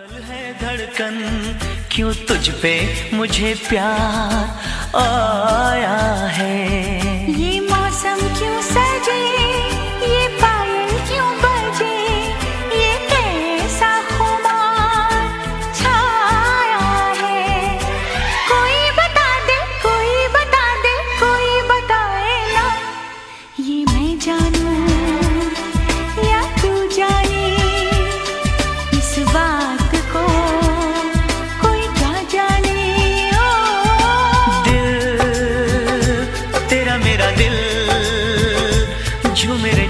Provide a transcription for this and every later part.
पागल है धड़कन क्यों तुझ पे मुझे प्यार आया है? yo merezco.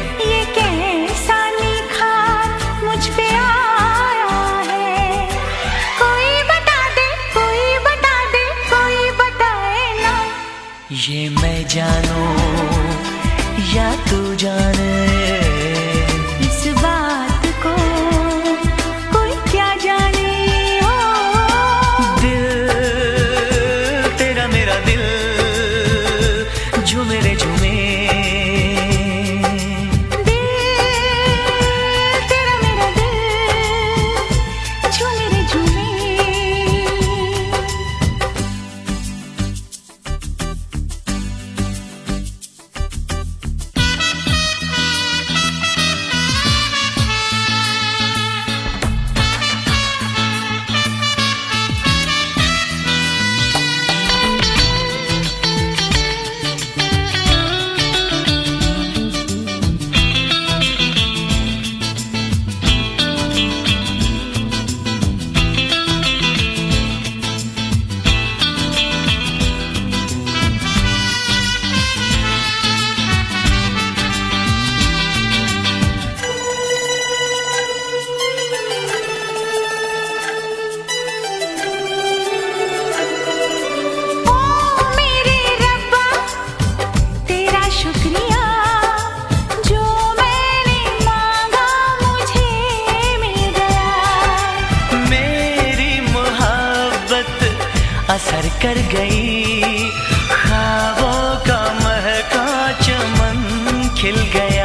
ये मैं जानू या तू जाने। असर कर गई। खाबों का महका चमन खिल गया।